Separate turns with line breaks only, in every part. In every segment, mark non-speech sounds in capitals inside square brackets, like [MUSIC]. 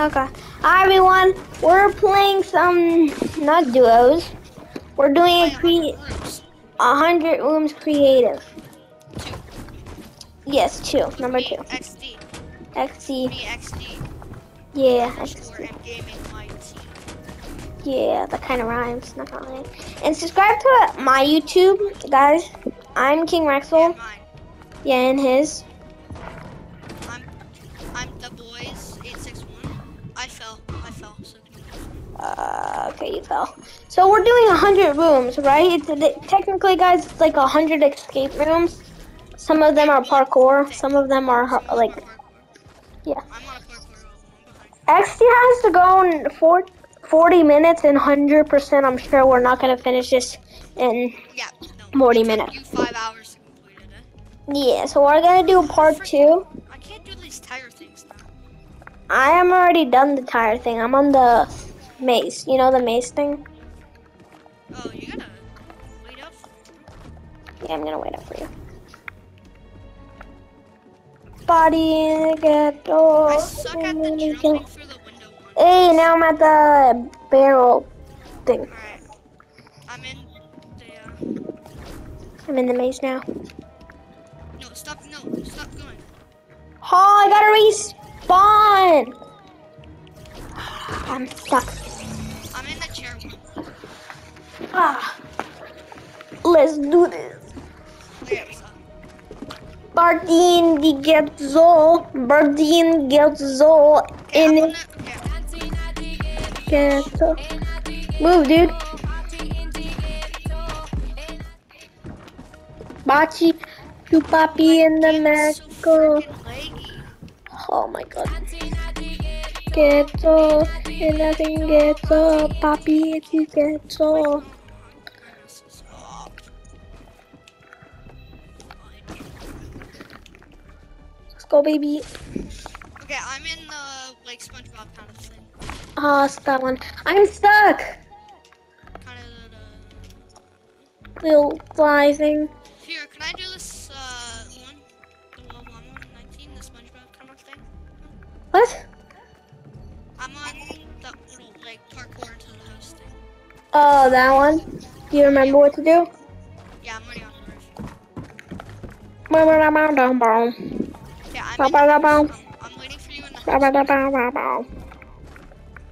Okay. Hi everyone. We're playing some not duos. We're doing a cre a hundred rooms creative.
Two.
Yes, two. Number two.
XD. Me, XD.
Yeah.
Underscore
XC.
M Gaming YT.
Yeah, that kind of rhymes. Not gonna lie. And subscribe to my YouTube, guys. I'm King Rexel. Yeah, and his.
You
fell. So we're doing a hundred rooms, right? It's, it, technically, guys, it's like a hundred escape rooms. Some of them are parkour. Some of them are like. Yeah.
I'm on a parkour level. I'm behind.
XT has to go in four, 40 minutes and 100%. I'm sure we're not gonna finish this in.
Yeah. No.
40 minutes.
Five hours to complete it. Eh?
Yeah, so we're gonna do part two.
I can't do these tire things.
I am already done the tire thing. I'm on the maze. You know the maze thing?
Oh, you gotta wait up.
Yeah, I'm gonna wait up for you. Body in the ghetto.
I suck at the jumping through the window one.
Hey, now I'm at the barrel thing.
Alright. I'm in the. Uh,
I'm in the maze now.
no, stop. No, stop going.
Oh, I gotta respawn! I'm stuck. Ah, let's do this. Bardeen get Zol, Bardeen
get Zol
in
it.
Get Move, dude. Bachi, you papi in the
magical.
Oh my god. Get so, and nothing gets so, papi, it
gets
so. Go, baby.
Okay, I'm in the like SpongeBob kind of thing.
Ah, it's that one. I'm stuck.
Kind of the.
Little fly thing.
Here, can I do this uh one? The level I'm on, 19, the SpongeBob kind of thing.
What?
I'm on that little like parkour into the house thing.
Oh, that one. Do you remember what to do?
Yeah, I'm already on the roof.
Bow, bow, bow, bow, bow.
I'm
Bow,
in
bow,
the
bow,
house.
bow.
I'm, I'm waiting for you in the
Bow,
house.
bow, bow, bow, bow.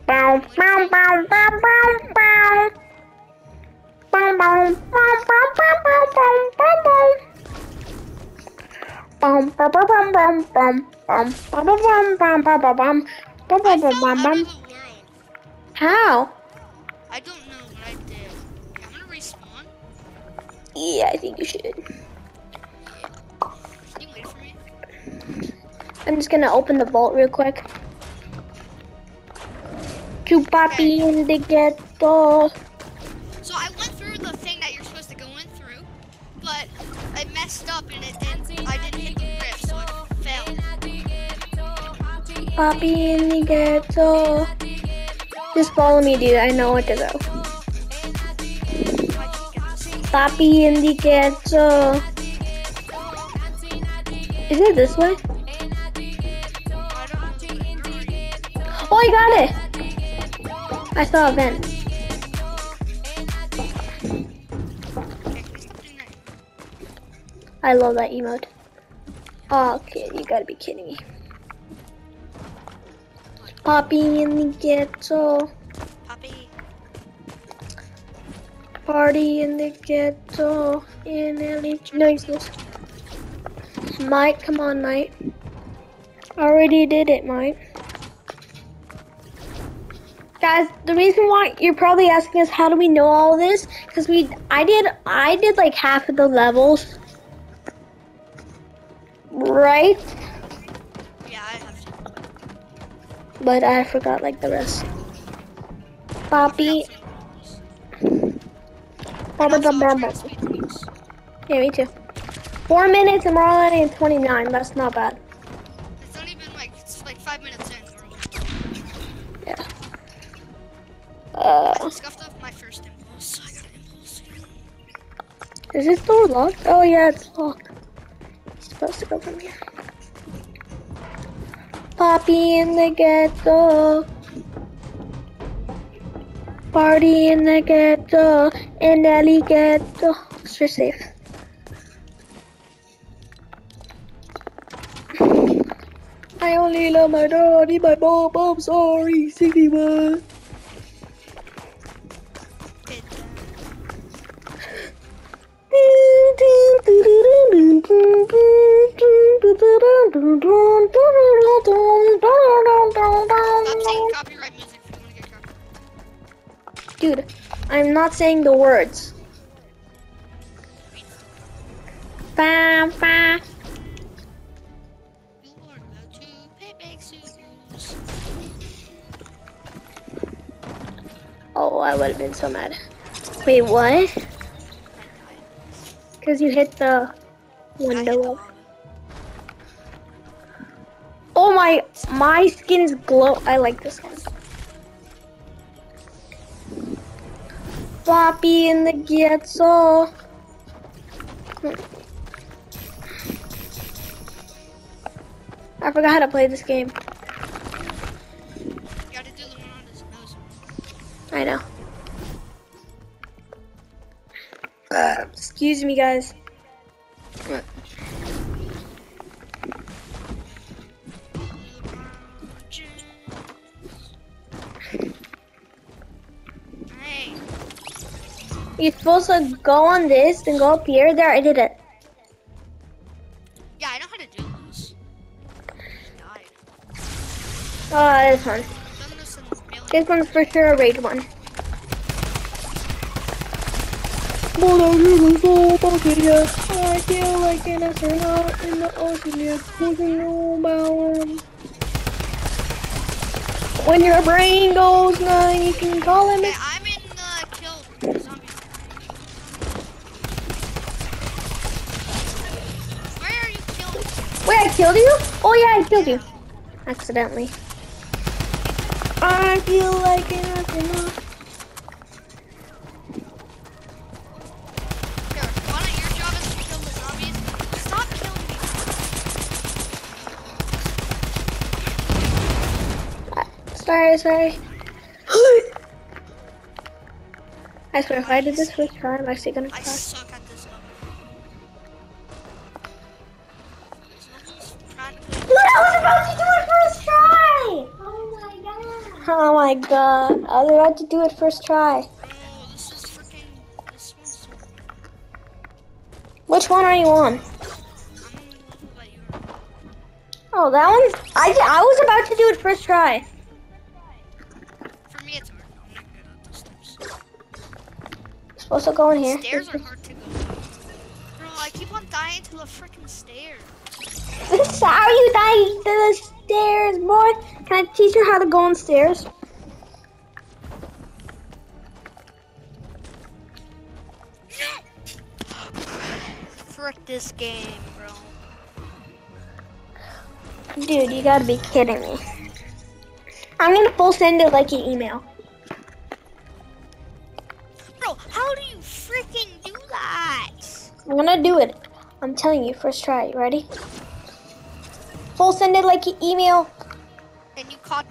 Bow, bow, bow, bow, bow, bow. Bow, bow, bow, bow, bow, bow, bow, bow, bow. Bum, bum, bum, bum, bum, bum, bum, bum, bum, bum, bum, bum, bum, bum, bum, bum, bum, bum.
of the world.
How?
I don't know what I did. I'm gonna respawn.
Yeah, I think you should. I'm just gonna open the vault real quick. Chupapi in the ghetto.
So I went through the thing that you're supposed to go in through, but I messed up and it didn't. I didn't hit the rift, so I fell.
Papi in the ghetto. Just follow me, dude. I know what to go. Papi in the ghetto. Is it this way? Oh, I got it. I saw a vent.
Okay, can you stop doing that?
I love that emote. Oh, okay, you gotta be kidding me. Papi in the ghetto.
Poppy.
Party in the ghetto. In LA. Noises. Mike, come on, Mike. Already did it, Mike. Guys, the reason why you're probably asking us how do we know all this? Because we, I did, I did like half of the levels, right?
Yeah, I have to.
But I forgot like the rest. Poppy,
Also,
Baba
it's.
Yeah, me too. Four minutes and we're already at 29. That's not bad.
I up my first impulse, I got an impulse.
is this door locked? Oh yeah, it's locked. It's supposed to go from here. Poppy in the ghetto. Party in the ghetto. In Ellie ghetto. Extra safe. [LAUGHS] I only love my dog. daddy, my mom, I'm sorry, 61.
Saying copyright music if you want to get copyright.
Dude, I'm not saying the words. Ba, ba.
You are about to pay big suits.
Oh, I would have been so mad. Wait, what? Because you hit the window. Oh my, my skin's glow. I like this one. Floppy in the ghetto. I forgot how to play this game.
You gotta do the one on his nose.
I know. Uh, excuse me, guys. You're supposed to go on this, then go up here. There, I did it.
yeah, I know how to do this. Died.
Oh, this one.
This in a million.
This one's for sure a raid one. I feel like an astronaut in the ocean, you're moving around. When your brain goes numb, you can call him.
Okay,
Wait, I killed you? Oh yeah, I killed you. Accidentally. I feel like an astronaut.
Here, why don't your job is to kill the zombies? Stop killing me.
Sorry, sorry. [GASPS] I swear, if I did this first try, I'm actually gonna
I
cry. Oh my god. I was about to do it first try.
Oh, freaking. This one's so.
Which one are you on?
I'm on the level that you're on.
Oh, that one? I, I was about to do it first try.
For me, it's hard. I'm not good at the steps.
Supposed to go in here.
Stairs are hard to go. Bro, I keep on dying to the freaking stairs. [LAUGHS]
How you die to the stairs, boy. Can I teach her how to go on stairs?
Frick this game, bro.
Dude, you gotta be kidding me. I'm gonna full send it like an email.
Bro, how do you freaking do that?
I'm gonna do it. I'm telling you, first try. You ready? Full send it like an email.
And you caught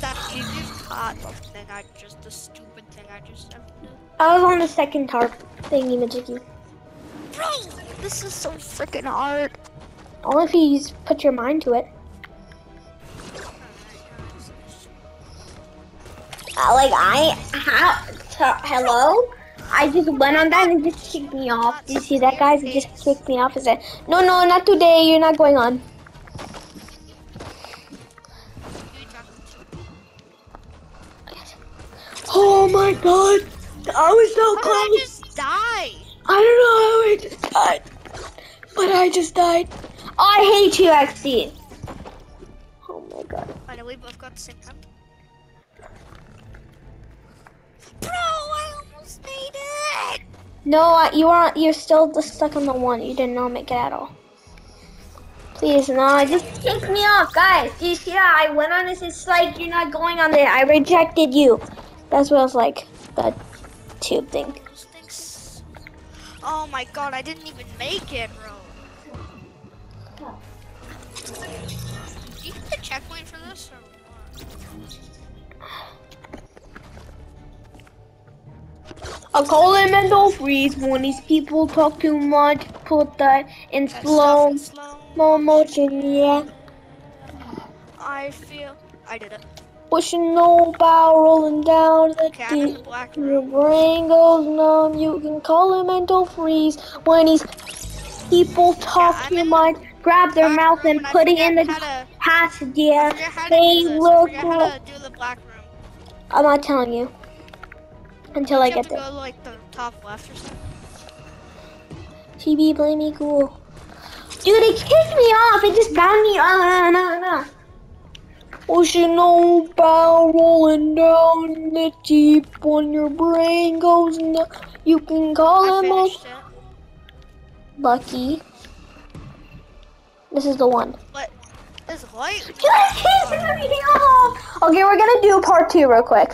that you just caught the thing I just the stupid thing I just said.
I was on the second tarp thingy majiggy.
Bro, this is so freaking hard.
Only if you put your mind to it. Uh, like I, how, t- hello? I just went on that and it just kicked me off. Do you see that, guys? It just kicked me off and said, "No, no, not today. You're not going on." God, I was so
How did I just die?
I don't know how I just died, but I just died. I hate you, XC. Oh my god.
By the way, both got the same time. Bro, I almost made it.
No, you aren't. you're still stuck on the one. You did not know make it at all. Please, no, just kick me off, guys. Do you see that? I went on this. It's like you're not going on there. I rejected you. That's what it was like that tube thing.
Oh my god, I didn't even make it, bro. Do you get the checkpoint for this or what?
I call him and don't freeze when these people talk too much. Put that in
that
slow,
slow
motion, yeah.
I feel I did it.
Pushing no bow, rolling down the deep.
the black
Your brain goes numb. You can call him mental freeze when these people talk
I'm
too much. Grab their mouth and put it in the
how to-
yeah.
forget how to
They
do this. I
look.
to do the black room.
I'm not telling you until I get
to
there.
go like the top left or something.
TB, blame me, cool. Dude, it kicked me off. It just bound me. Uh. Ocean no bow rolling down the deep when your brain goes numb. You can call him a lucky. This is the one.
But this light. [LAUGHS]
Dude, it off. Okay, we're gonna do part two real quick.